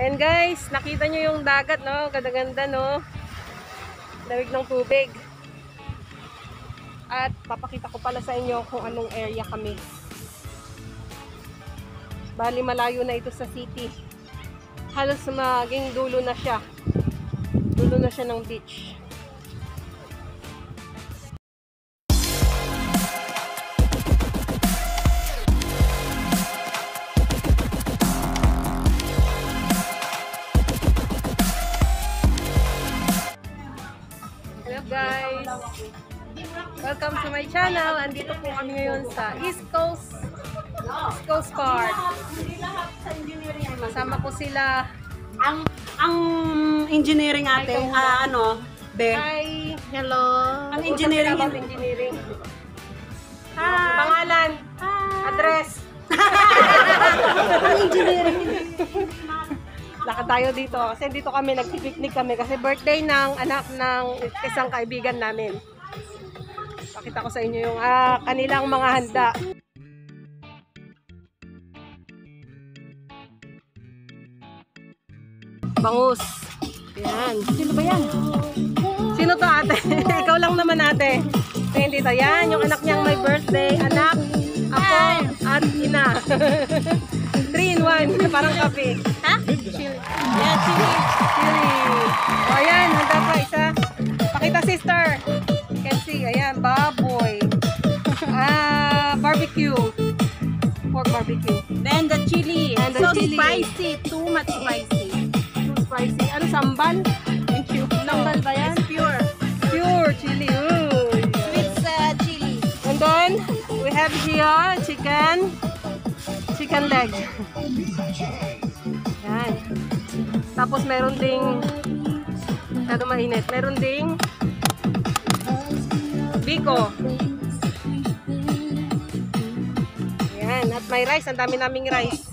Ayan guys, nakita nyo yung dagat, no? Ganda-ganda, no? Lamig ng tubig. At papakita ko pala sa inyo kung anong area kami. Bali, malayo na ito sa city. Halos maging dulo na siya. Dulo na siya ng beach. Kami ngayon sa East Coast East Coast Park. Kasama ko sila. Ang ang engineering ate, Ay, ah, ano, be. Hi! Hello! Ang engineering yun. engineering. Hi. Pangalan, address. Ang engineering. Lakad tayo dito. Kasi dito kami, nagpipiknik kami. Kasi birthday ng anak ng isang kaibigan namin. Pakita ko sa inyo yung ah, kanilang mga handa. Bangus. Yan. Sino ba yan? Sino to ate? Ikaw lang naman ate. Tingin dito. Yan, yung anak niyang may birthday. Anak, ako, at ina. 3 in 1. Parang kape. Ha? Chili. Yan, chili. Chili. O, ayan. Handa pa isa. Pakita sister. See. Ayan, baboy. Ah, barbecue. Pork barbecue. Then the chili. And the so chili. spicy, too much spicy. Too spicy. Ano, sambal? Thank you. Sambal ba yan? It's pure. Pure chili. Ooh. With uh, chili. And then, we have here chicken. Chicken leg. Yan. Tapos meron ding masyado mainit. Meron ding biko. Yan. At may rice. Ang dami naming rice.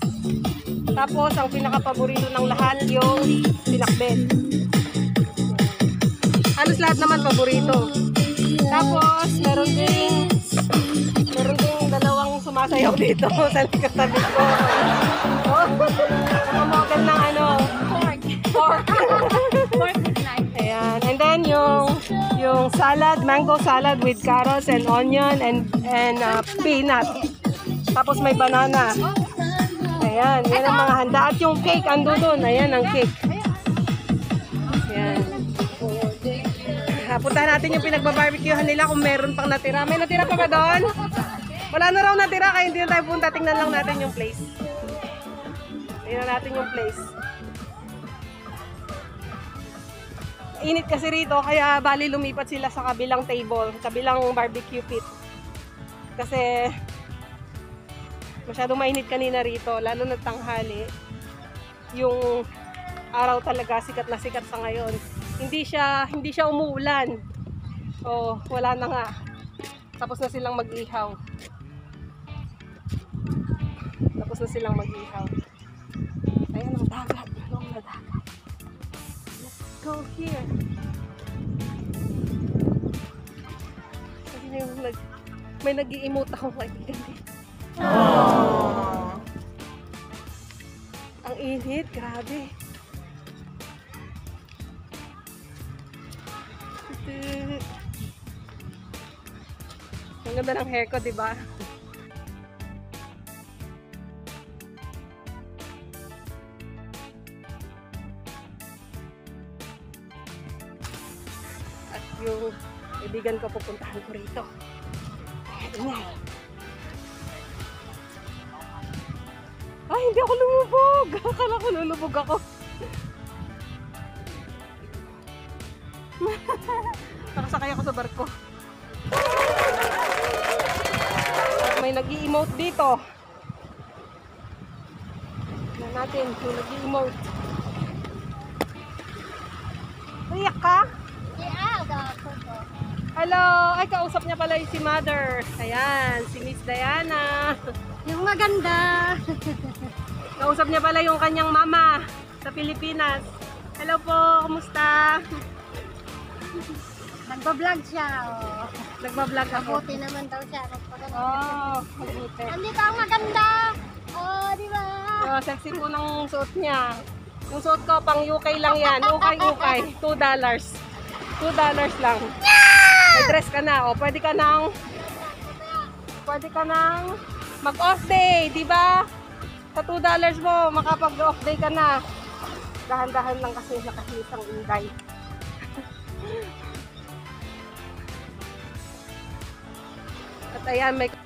Tapos, ang pinaka-paborito ng lahat yung pinakbet. Halos lahat naman paborito. Tapos, meron ding meron ding dalawang sumasayaw dito sa katabi ko. Oh, yung salad, mango salad with carrots and onion and and uh, peanut. Tapos may banana. Ayan, yan ang mga handa. At yung cake, ando doon. Ayan ang cake. Ayan. Ah, Puntahan natin yung pinagbabarbecuehan nila kung meron pang natira. May natira pa ba doon? Wala na raw natira kaya hindi na tayo punta. Tingnan lang natin yung place. Tingnan natin yung place. Init kasi rito kaya bali lumipat sila sa kabilang table, kabilang barbecue pit. Kasi masyadong mainit kanina rito, lalo na tanghali. Yung araw talaga sikat na sikat sa ngayon. Hindi siya hindi siya umuulan. O wala na nga. Tapos na silang mag-ihaw. Tapos na silang mag-ihaw. Ayan ang dagat. Na dagat. Go here. Kasi may, nag, may nag-i-emote akong kaibigan dito. Ang init, grabe. Ang ganda ng hair ko, di ba? Kaibigan ko pupuntahan ko rito. Ingay. Ay, hindi ako lumubog. Akala ko lulubog ako. Nakasakay ako sa barko. May nag emote dito. Tignan natin kung nag emote Iyak ka? Hello! Ay, kausap niya pala yung si Mother. Ayan, si Miss Diana. Yung maganda. Kausap niya pala yung kanyang mama sa Pilipinas. Hello po, kumusta? Nagbablog siya. Oh. Nagbablog ako. Buti naman daw siya. Magpaganda. Oh, mabuti. Andito ang maganda. Oh, di ba? Oh, sexy po ng suot niya. Yung suot ko, pang UK lang yan. Ukay-ukay. $2. $2 lang. Dress ka na. O, pwede ka nang pwede ka nang mag-off day, di ba? Sa $2 mo, makapag-off day ka na. Dahan-dahan lang kasi nakahilisang inday. At ayan, may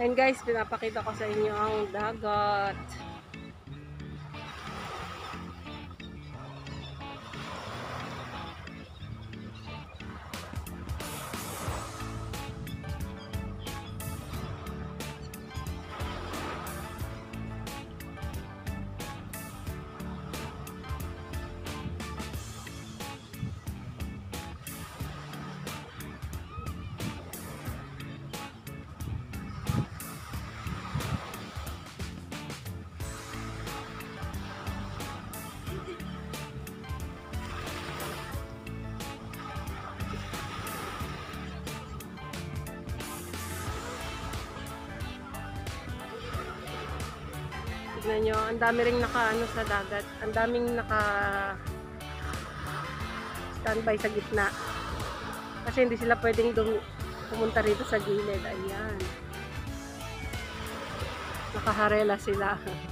And guys, pinapakita ko sa inyo ang dagat. Tignan nyo, ang dami ring naka ano sa dagat. Ang daming naka standby sa gitna. Kasi hindi sila pwedeng dum pumunta rito sa gilid. Ayan. Nakaharela sila.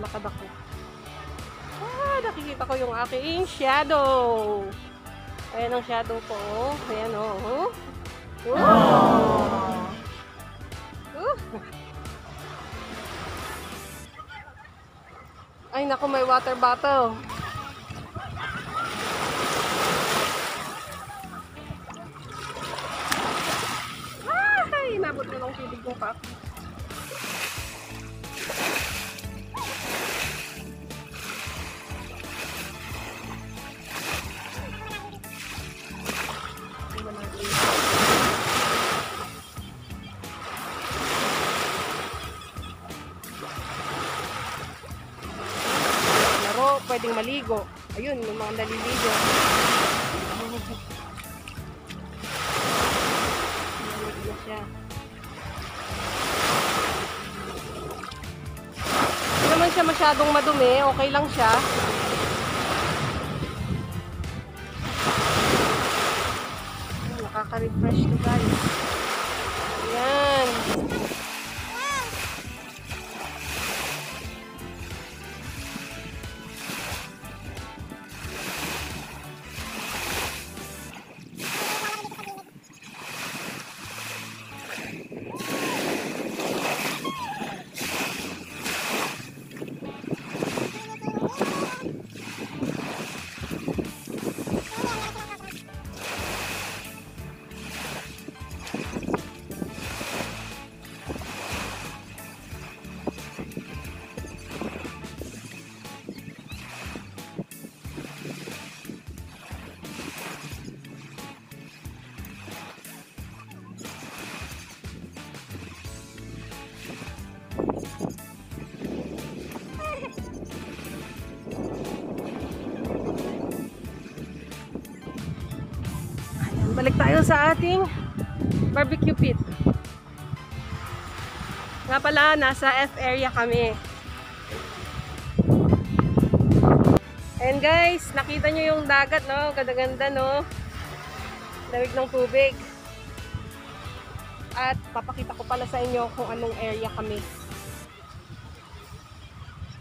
Lalakad ako. Ah, nakikita ko yung aking shadow. Ayan ang shadow ko. oh. Ayan o. Oh. Oh. Uh. Ay, naku, may water bottle. Ay, nabot na lang pilig ko pa. Pwedeng maligo. Ayun, yung mga naliligo. Naliligo na siya. Hindi naman siya masyadong madumi. Okay lang siya. Nakaka-refresh to guys. Tayo sa ating barbecue pit. Nga pala, nasa F area kami. And guys, nakita nyo yung dagat, no? Ganda-ganda, no? Lamig ng tubig. At papakita ko pala sa inyo kung anong area kami.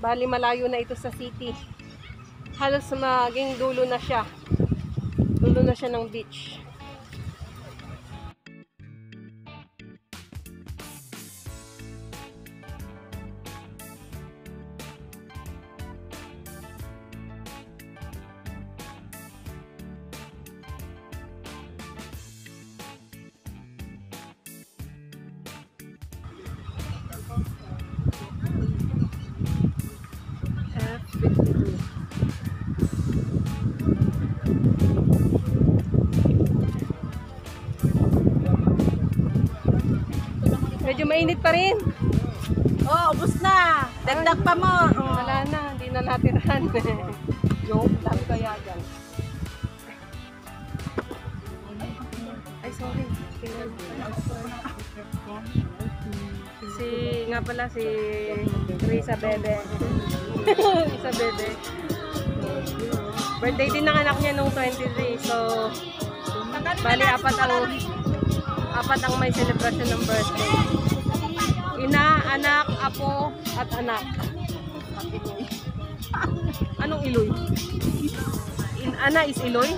Bali malayo na ito sa city. Halos maging dulo na siya. Dulo na siya ng beach. Mainit pa rin. Oh, ubos na. Dagdag pa mo. Oh. Wala na, hindi na natirahan. Joke lang kaya yan. Ay, sorry. Si, nga pala, si Risa Bebe. Risa Bebe. Birthday din ng anak niya nung 23. So, bali apat ang apat ang may celebration ng birthday. Ina, anak, apo, at anak. Anong iloy? In, ana is iloy?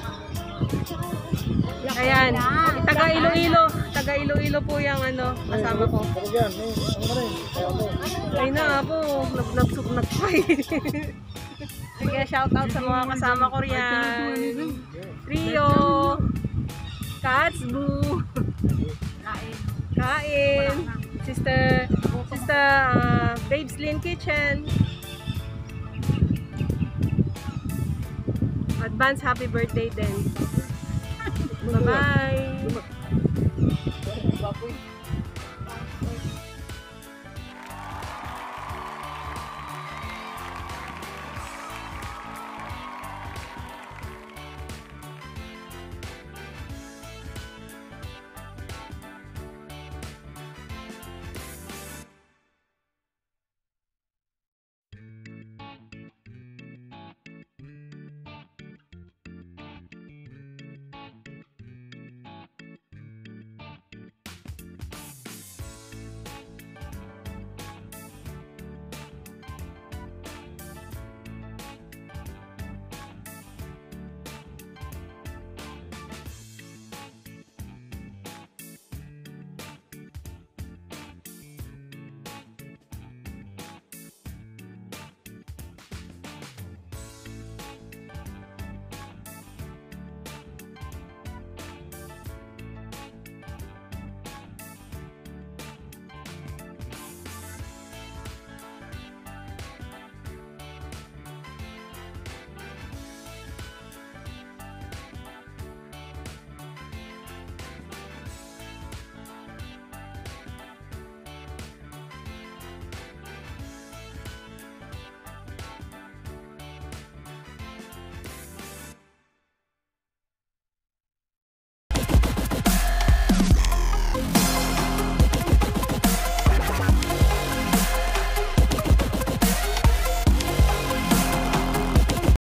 Ayan. Taga Iloilo. Taga Iloilo po yung ano, kasama ko. Ay na po. Nagsup nagpay. Sige, shout out sa mga kasama ko riyan. Trio. Katsbu. Kain. Sister, Sister uh, Babes Lynn Kitchen. Advance happy birthday din. Bye-bye.